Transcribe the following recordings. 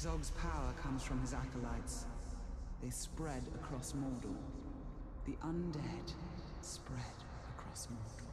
Zog's power comes from his acolytes. They spread across Mordor. The undead spread across Mordor.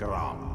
Grom.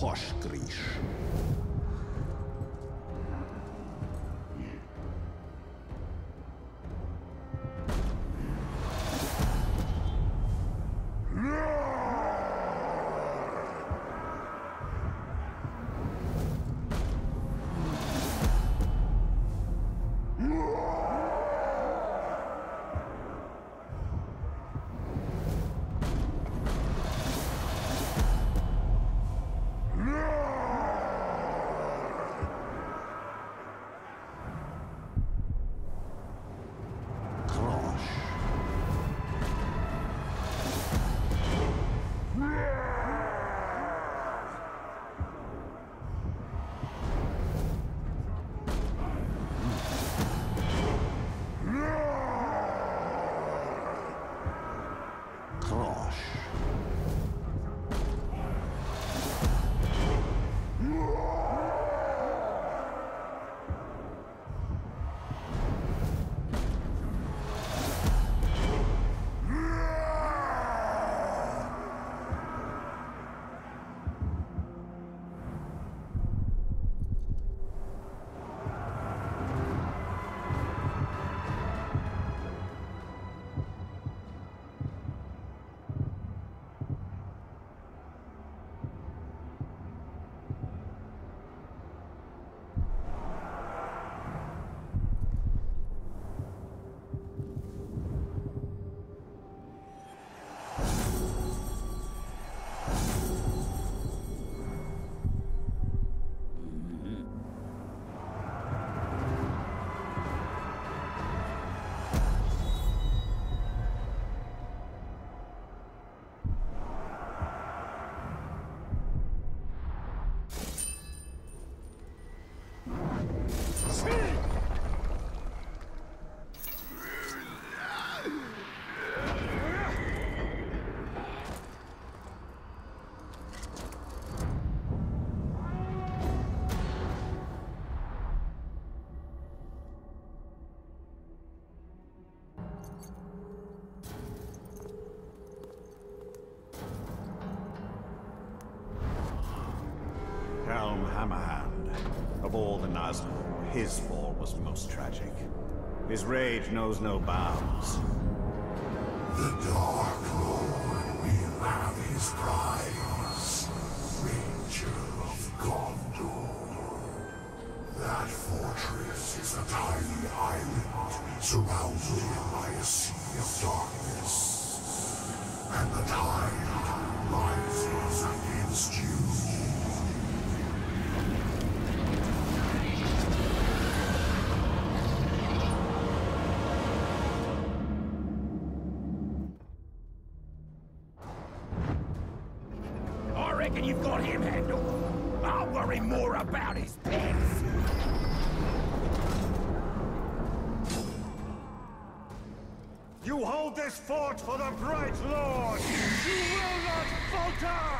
Rosh Krish. His fall was most tragic. His rage knows no bounds. The Dark Lord will have his prize. Ranger of Gondor. That fortress is a tiny island surrounded by a sea of darkness. I reckon you've got him handled. I'll worry more about his pets. You hold this fort for the Bright Lord! You will not falter!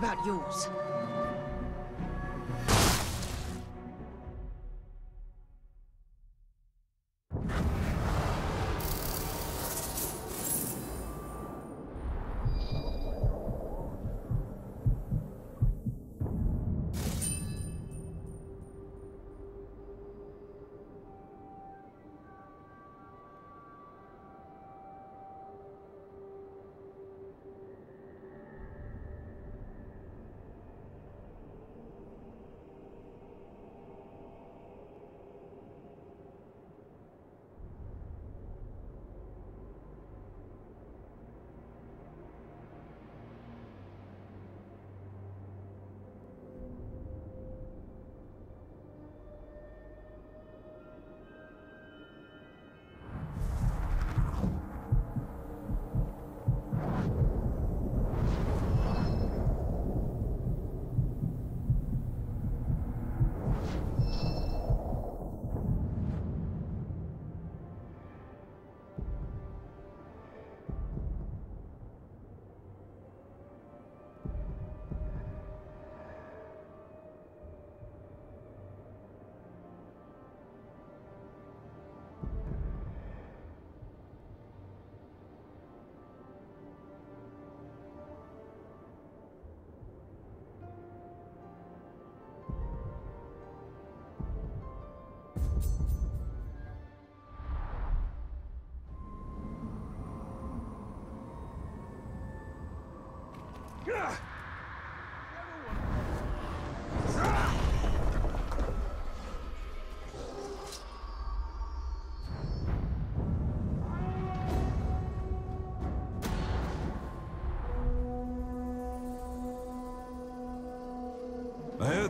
About yours?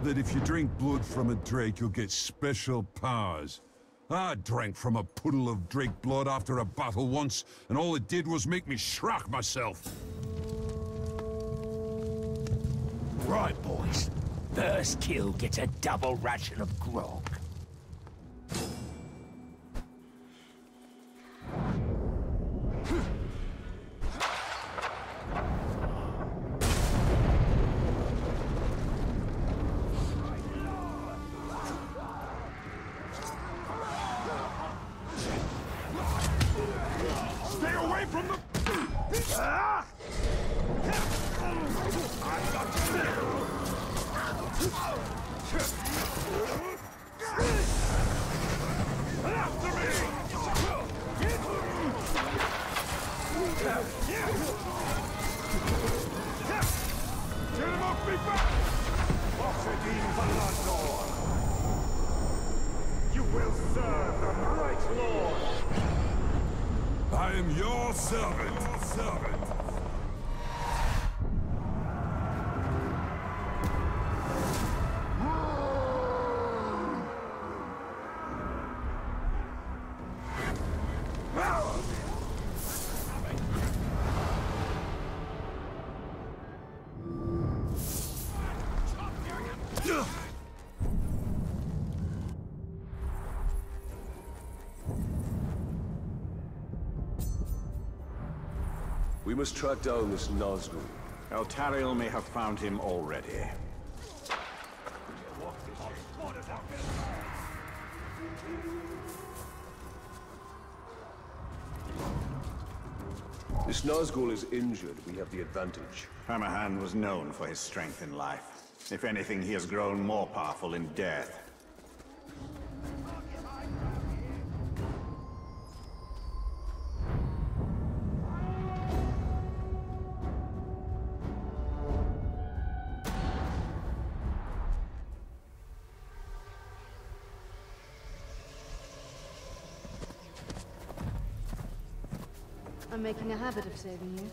Heard that if you drink blood from a drake, you'll get special powers. I drank from a puddle of drake blood after a battle once, and all it did was make me shrack myself. Right, boys. First kill gets a double ration of grog. From the... must track down this Nazgul. Eltariel may have found him already. If Nazgul is injured, we have the advantage. Hammerhand was known for his strength in life. If anything, he has grown more powerful in death. Making a habit of saving you.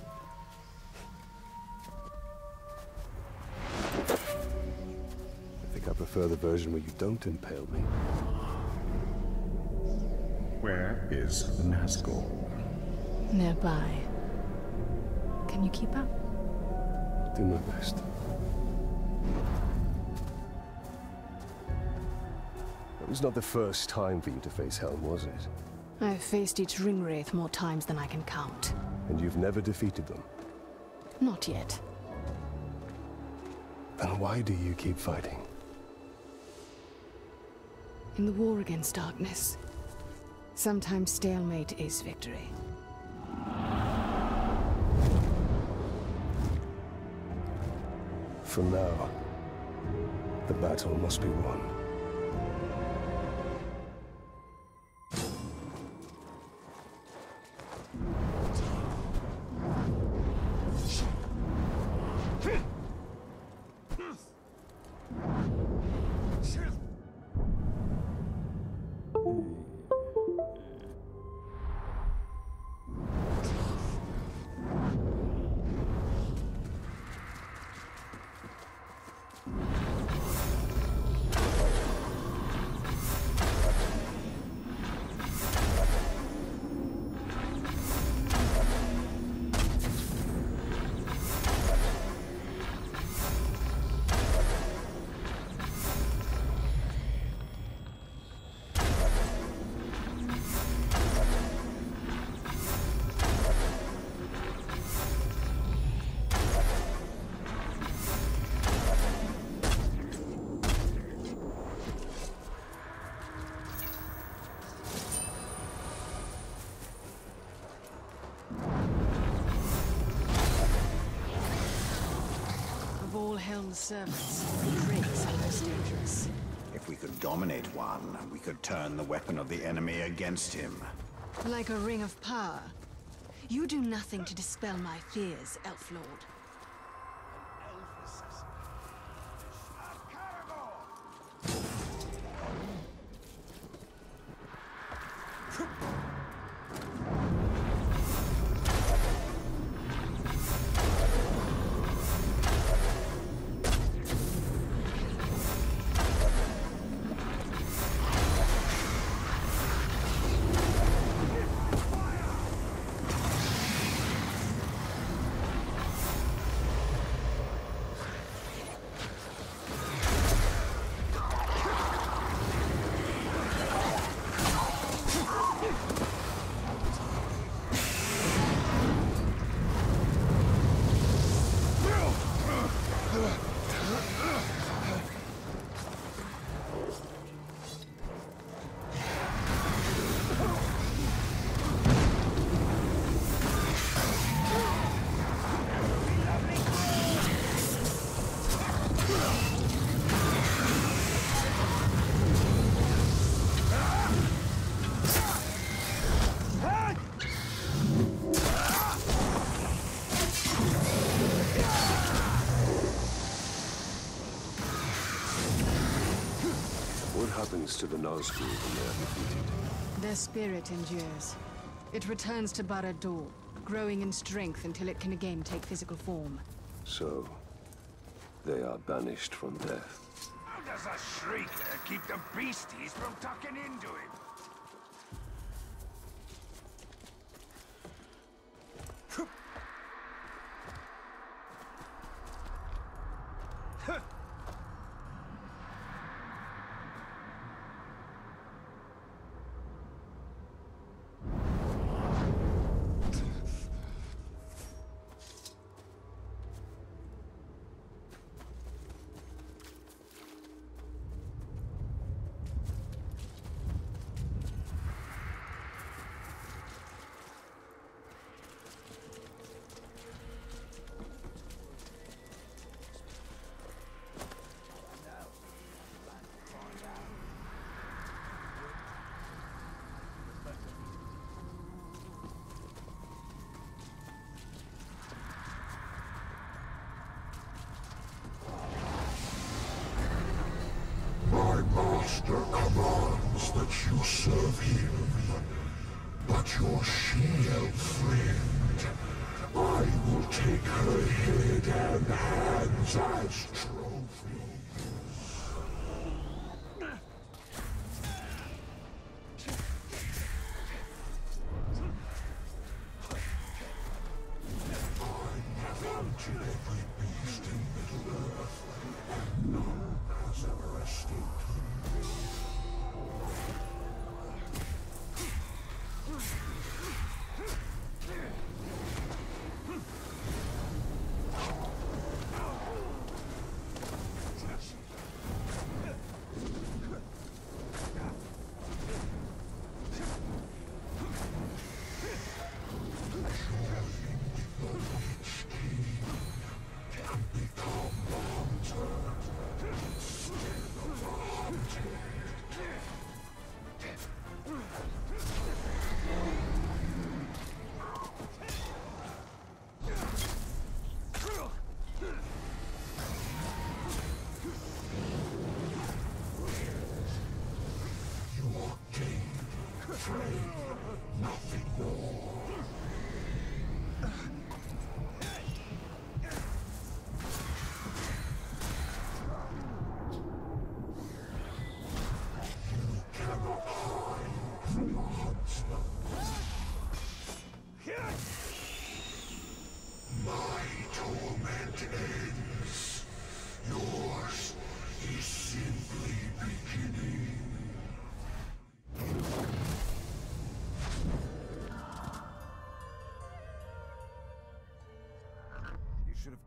I think I prefer the version where you don't impale me. Where is Nazgul? Nearby. Can you keep up? Do my best. It was not the first time for you to face Helm, was it? I've faced each ring wraith more times than I can count. And you've never defeated them. Not yet. Then why do you keep fighting? In the war against darkness, sometimes stalemate is victory. For now, the battle must be won. Helm's servants, drakes are most dangerous. If we could dominate one, we could turn the weapon of the enemy against him. Like a ring of power. You do nothing to dispel my fears, Elf Lord. To the Nazgul when they are defeated? Their spirit endures. It returns to Barad-dûr, growing in strength until it can again take physical form. So, they are banished from death. How does a shrieker keep the beasties from tucking into him? Master commands that you serve him. But your she-elf friend, I will take her head and hands as trophies.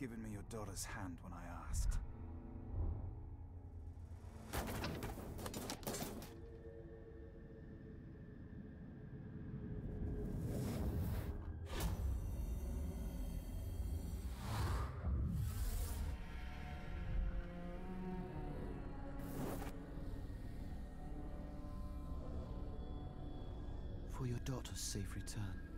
Given me your daughter's hand when I asked. For your daughter's safe return.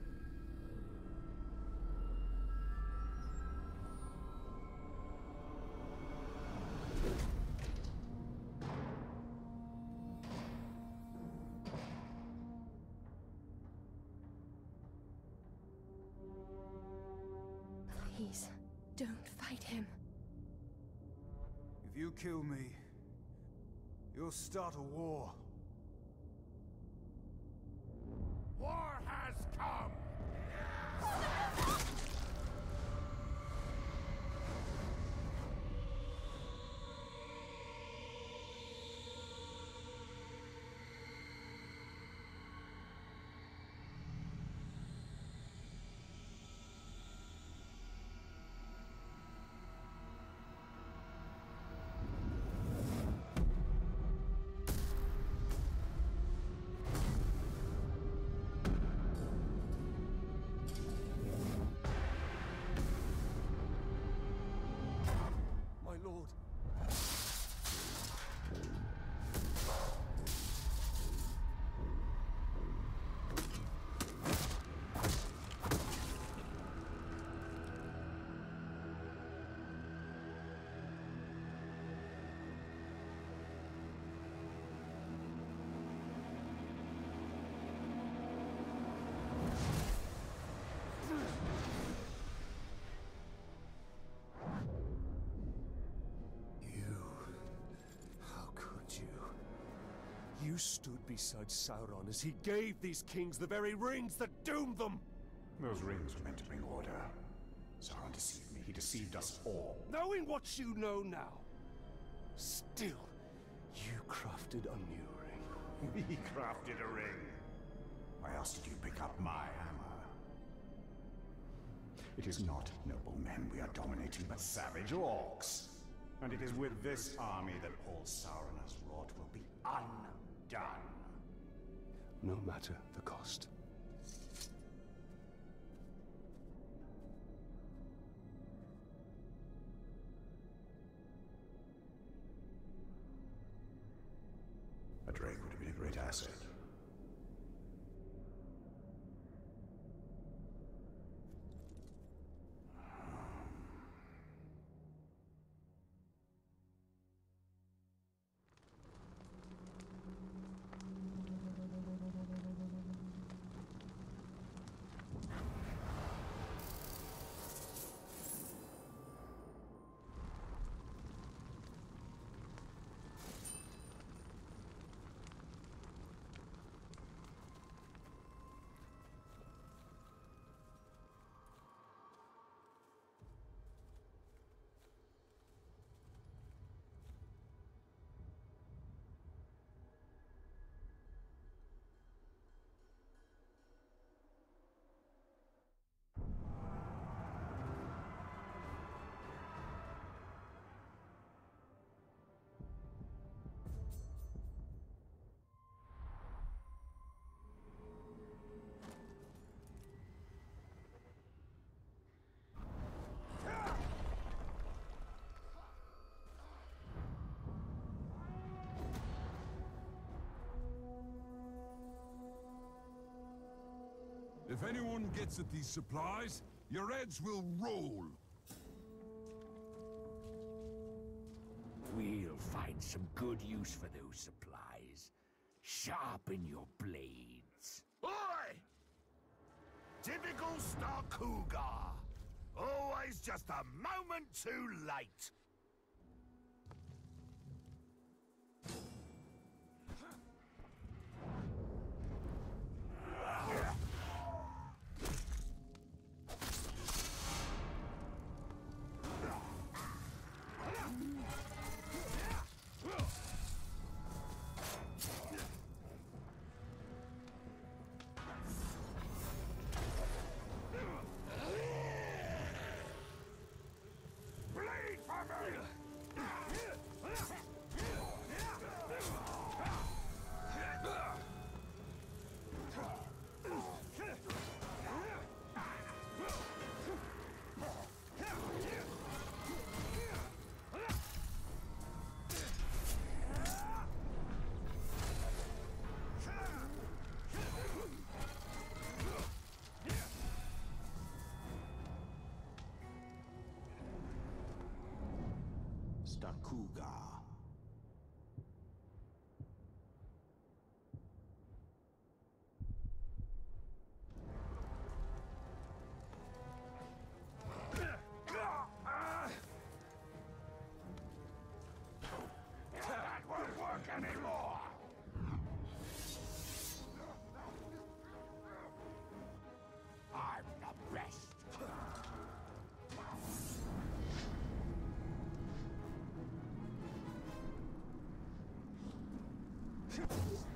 Start a war. You stood beside Sauron as he gave these kings the very rings that doomed them! Those rings were meant to bring order. Sauron deceived me. He deceived us all. Knowing what you know now, still, you crafted a new ring. We crafted a ring. Why else did you pick up my hammer? It is not noble men we are dominating, but savage orcs. And it is with this army that all Sauron No matter the cost. If anyone gets at these supplies, your heads will roll. We'll find some good use for those supplies. Sharpen your blades. Oi! Typical Starkuga! Always just a moment too late! Stakuga. Shit!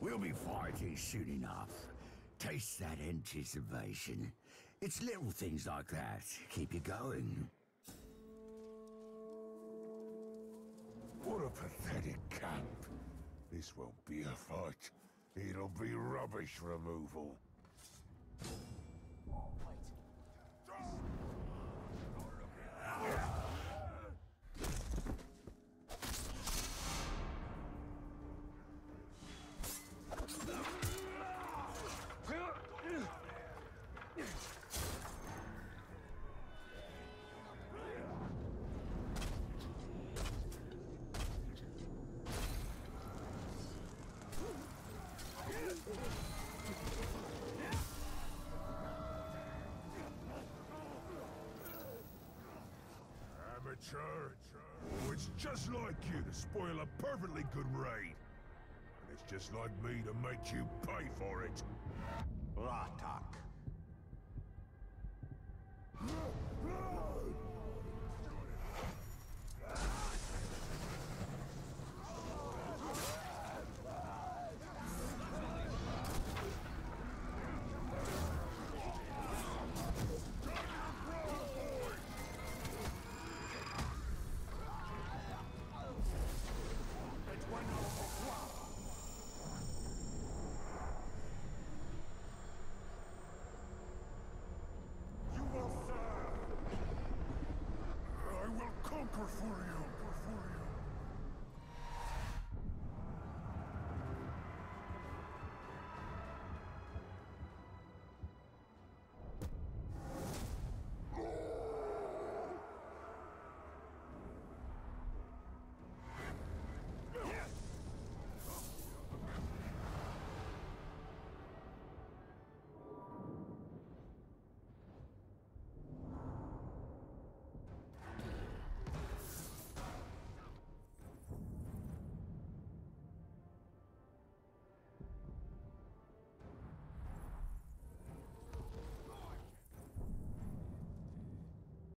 We'll be fighting soon enough. Taste that anticipation. It's little things like that keep you going. What a pathetic camp. This won't be a fight. It'll be rubbish removal. Just like you to spoil a perfectly good raid. And it's just like me to make you pay for it. Ratak.